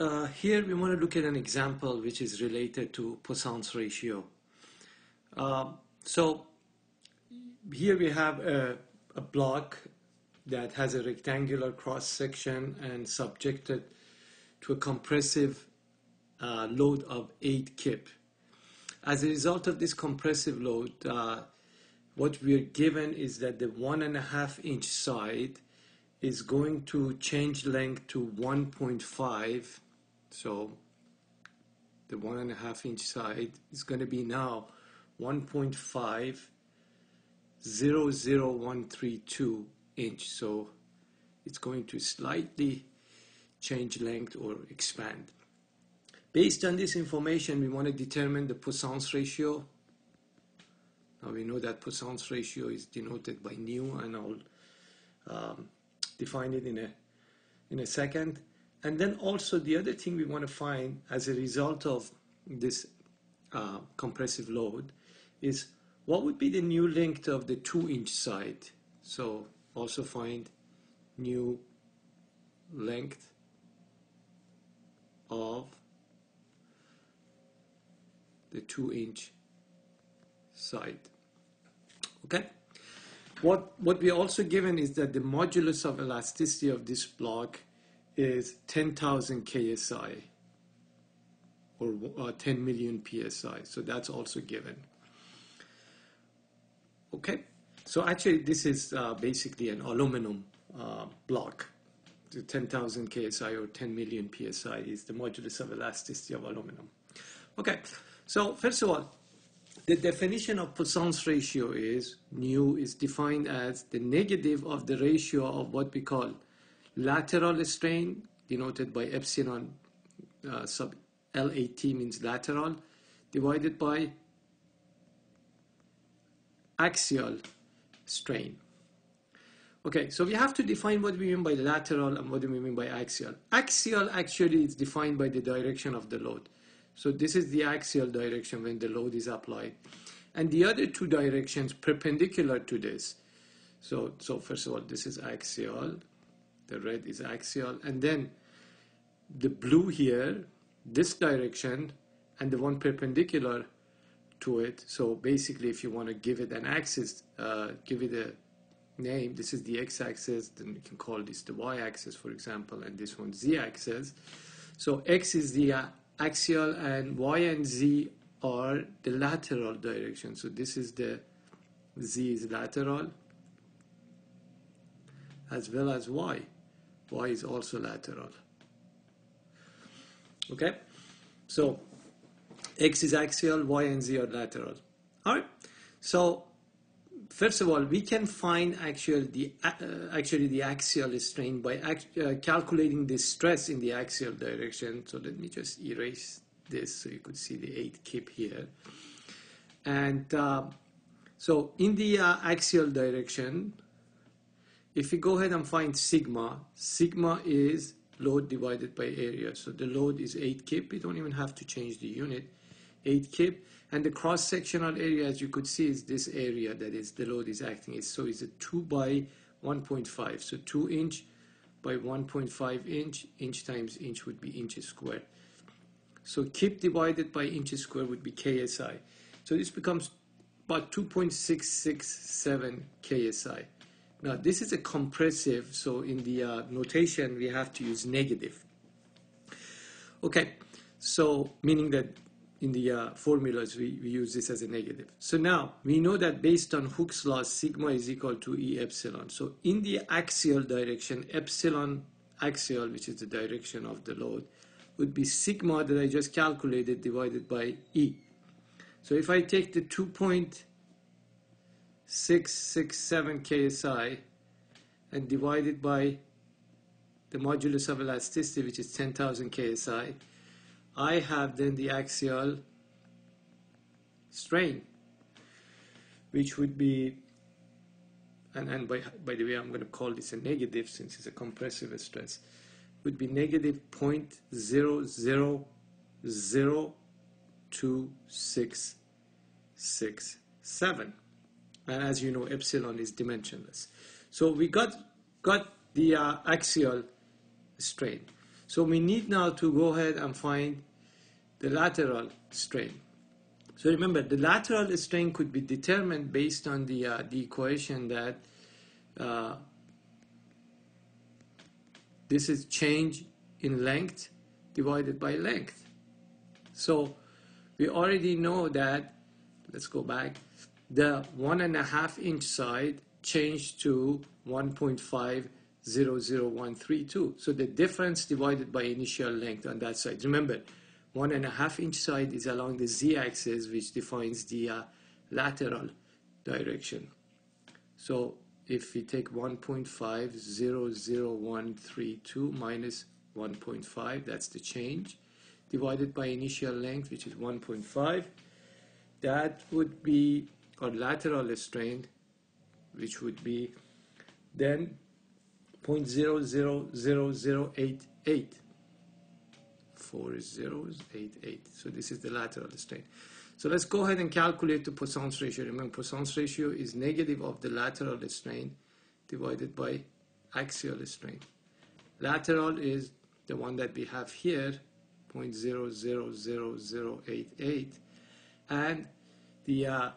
uh, here we want to look at an example which is related to Poisson's ratio. Uh, so here we have a, a block that has a rectangular cross section and subjected to a compressive uh, load of 8 kip. As a result of this compressive load, uh, what we are given is that the one and a half inch side is going to change length to 1.5 so the one and a half inch side is going to be now 1.5 00132 inch. So it's going to slightly change length or expand. Based on this information we want to determine the Poisson's ratio. Now we know that Poisson's ratio is denoted by nu and I'll um, define it in a in a second and then also the other thing we want to find as a result of this uh, compressive load is what would be the new length of the two inch side. So also find new length of the two inch side. Okay. What, what we are also given is that the modulus of elasticity of this block is 10,000 KSI or uh, 10 million PSI. So that's also given. Okay, so actually this is uh, basically an aluminum uh, block. The 10,000 KSI or 10 million PSI is the modulus of elasticity of aluminum. Okay, so first of all, the definition of Poisson's ratio is nu is defined as the negative of the ratio of what we call lateral strain denoted by epsilon uh, sub LAT means lateral divided by axial strain. Okay, so we have to define what we mean by lateral and what do we mean by axial. Axial actually is defined by the direction of the load. So this is the axial direction when the load is applied. And the other two directions perpendicular to this. So, so first of all, this is axial the red is axial and then the blue here this direction and the one perpendicular to it. So basically if you want to give it an axis uh, give it a name this is the x-axis then you can call this the y-axis for example and this one z-axis. So x is the uh, axial and y and z are the lateral direction. So this is the z is lateral as well as y y is also lateral. Okay, so x is axial, y and z are lateral. All right, so first of all, we can find actually the uh, actually the axial strain by uh, calculating the stress in the axial direction. So let me just erase this so you could see the 8 kip here. And uh, so in the uh, axial direction, if we go ahead and find sigma, sigma is load divided by area. So the load is 8 kip. We don't even have to change the unit. 8 kip. And the cross-sectional area, as you could see, is this area that is the load is acting. Is so it's a 2 by 1.5. So 2 inch by 1.5 inch. Inch times inch would be inches squared. So kip divided by inches squared would be KSI. So this becomes about 2.667 KSI. Now this is a compressive, so in the uh, notation we have to use negative. Okay, so meaning that in the uh, formulas we, we use this as a negative. So now we know that based on Hooke's law, sigma is equal to E epsilon. So in the axial direction, epsilon axial, which is the direction of the load, would be sigma that I just calculated divided by E. So if I take the 2. 667 KSI and divide it by the modulus of elasticity, which is 10,000 KSI, I have then the axial strain, which would be, and, and by, by the way, I'm going to call this a negative since it's a compressive stress, would be negative 0.0002667 and as you know epsilon is dimensionless so we got got the uh, axial strain So we need now to go ahead and find the lateral strain. So remember, the lateral strain could be determined based on the, uh, the equation that uh, this is change in length divided by length. So we already know that, let's go back, the one and a half inch side changed to 1.500132. So the difference divided by initial length on that side. Remember, one and a half inch side is along the z-axis, which defines the uh, lateral direction. So if we take 1.500132 minus 1.5, that's the change, divided by initial length, which is 1.5, that would be our lateral strain, which would be then 0.000088. Four zeros, eight, eight. So this is the lateral strain. So let's go ahead and calculate the Poisson's ratio. Remember, Poisson's ratio is negative of the lateral strain divided by axial strain. Lateral is the one that we have here, 0.000088, and the uh,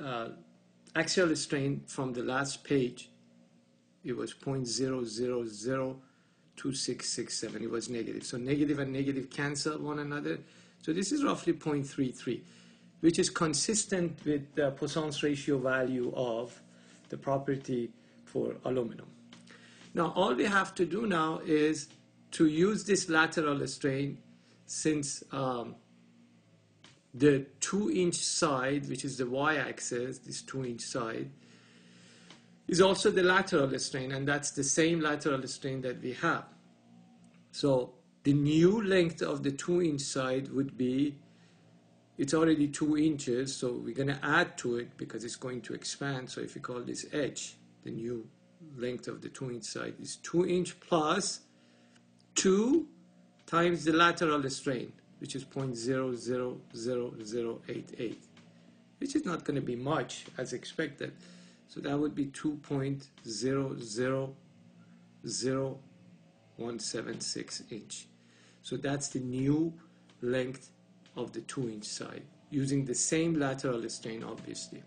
uh, axial strain from the last page, it was 0.0002667. It was negative. So negative and negative cancel one another. So this is roughly 0.33, which is consistent with the Poisson's ratio value of the property for aluminum. Now, all we have to do now is to use this lateral strain since um, the two inch side, which is the y-axis, this two inch side, is also the lateral strain, and that's the same lateral strain that we have. So the new length of the 2 inch side would be, it's already 2 inches, so we're going to add to it because it's going to expand. So if you call this edge, the new length of the 2 inch side is 2 inch plus 2 times the lateral strain, which is 0.000088, which is not going to be much as expected. So that would be 2.000176 inch. So that's the new length of the 2 inch side using the same lateral strain obviously.